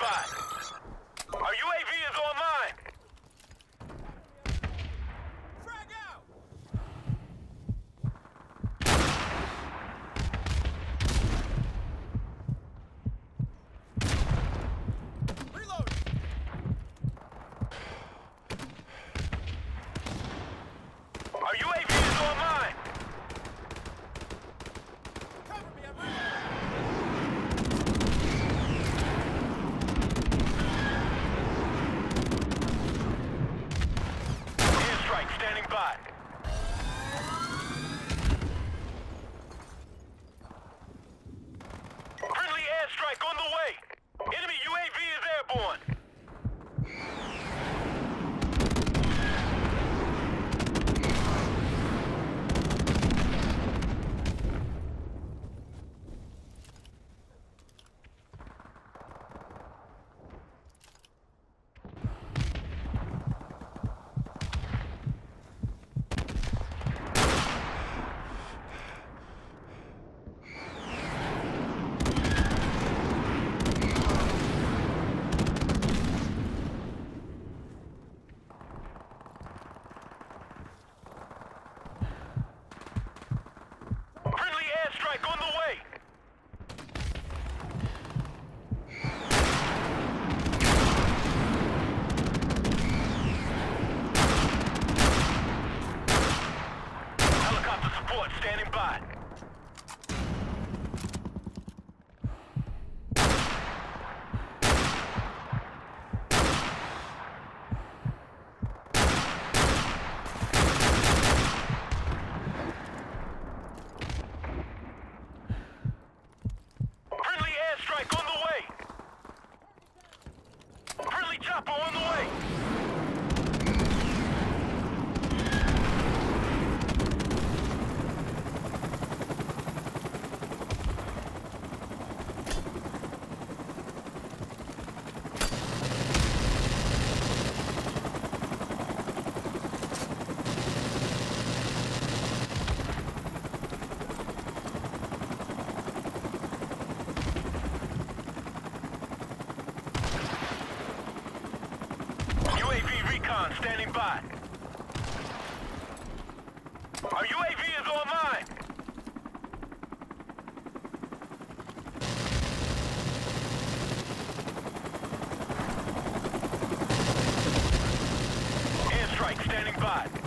nearby. Are you able? Standing by. standing by. Our UAV is online. Airstrike standing by.